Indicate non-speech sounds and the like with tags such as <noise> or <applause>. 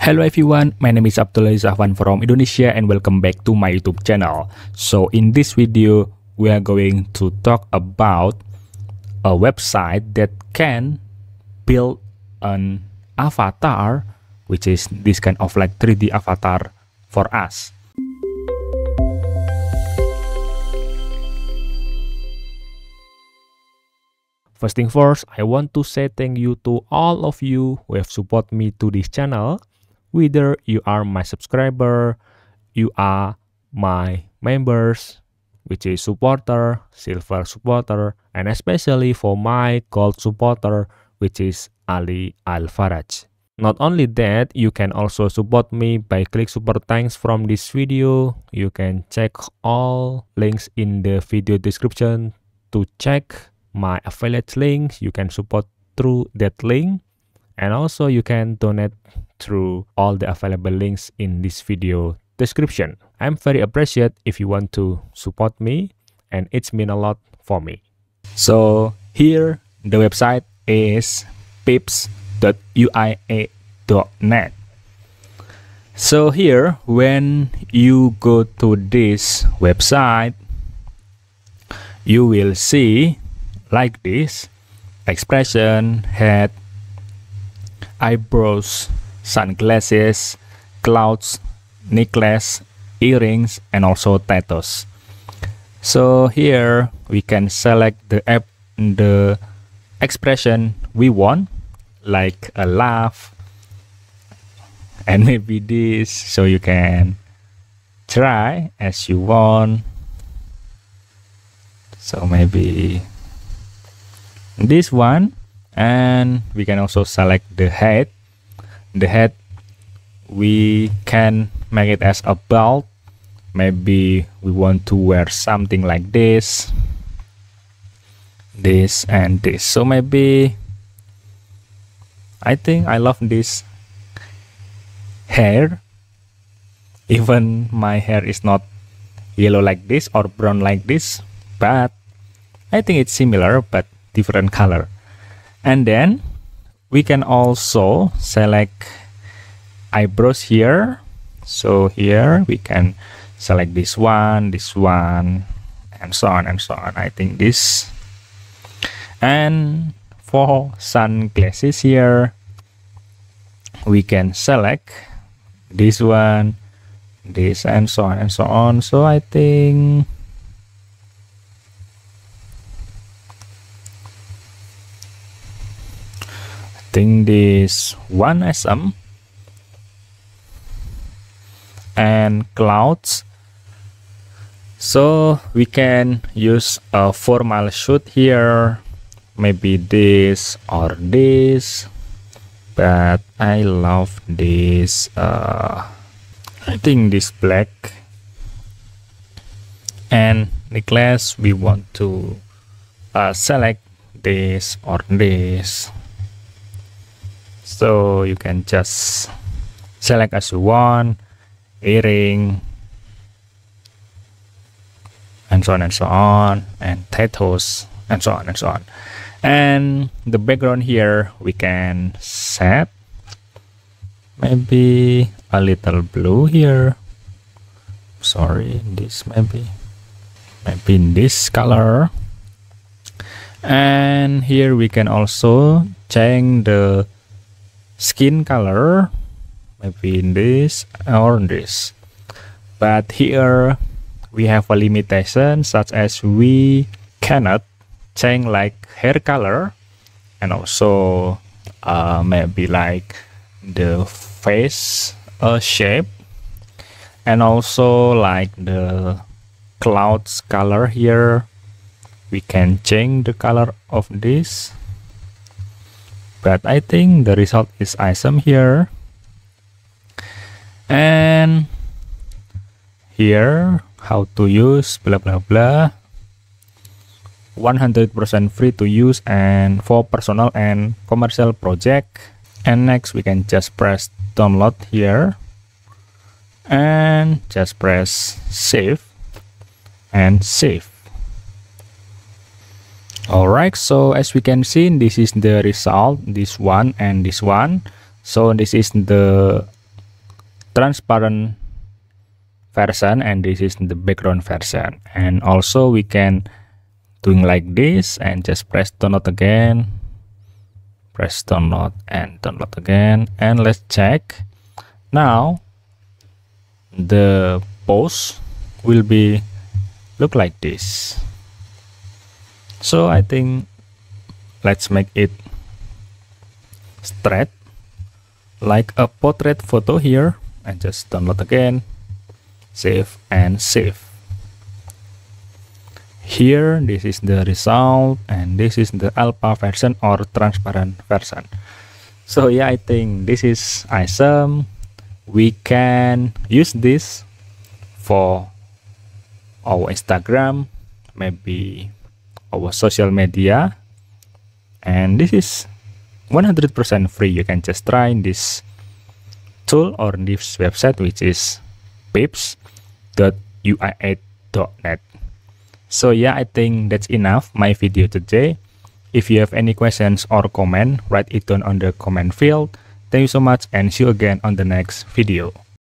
Hello everyone, my name is Abdullah Zahwan from Indonesia and welcome back to my YouTube channel. So in this video, we are going to talk about a website that can build an avatar, which is this kind of like 3D avatar for us. First thing first, I want to say thank you to all of you who have support me to this channel. Whether you are my subscriber, you are my members, which is supporter, silver supporter, and especially for my gold supporter, which is Ali Al-Faraj. Not only that, you can also support me by click super thanks from this video. You can check all links in the video description to check my affiliate links you can support through that link and also you can donate through all the available links in this video description. I'm very appreciate if you want to support me and it's mean a lot for me. So here the website is peeps.ui8.net so here when you go to this website you will see like this expression, head, eyebrows, sunglasses, clouds, necklace, earrings, and also tattoos. So here we can select the app, the expression we want, like a laugh, and <laughs> maybe this, so you can try as you want. So maybe this one and we can also select the head the head we can make it as a belt. Maybe we want to wear something like this this and this. So maybe I think I love this hair. Even my hair is not yellow like this or brown like this but I think it's similar but different color. And then we can also select eyebrows here. So here we can select this one this one and so on and so on. I think this. And for sunglasses here we can select this one this and so on and so on. So i think think this one SM and clouds. So we can use a formal shoot here. Maybe this or this. But I love this uh, I think this black. And necklace we want to uh, select this or this so you can just select as you want earring and so on and so on and tattoos and so on and so on. And the background here we can set maybe a little blue here. Sorry this maybe maybe in this color. And here we can also change the skin color maybe in this or in this. But here we have a limitation such as we cannot change like hair color and also uh, maybe like the face uh, shape. And also like the clouds color here. We can change the color of this but I think the result is awesome here. And here how to use blah blah blah. 100% free to use and for personal and commercial project. And next we can just press download here. And just press save and save Alright, so as we can see, this is the result, this one and this one. So this is the transparent version and this is the background version. And also we can doing like this and just press download again. Press download and download again. And let's check. Now the post will be look like this so I think let's make it straight. Like a portrait photo here. And just download again. Save and save. Here this is the result. And this is the alpha version or transparent version. So yeah i think this is awesome. We can use this for our instagram. Maybe our social media and this is 100% free you can just try this tool or this website which is peeps.ui8.net so yeah, I think that's enough my video today. If you have any questions or comment, write it down on the comment field. Thank you so much and see you again on the next video.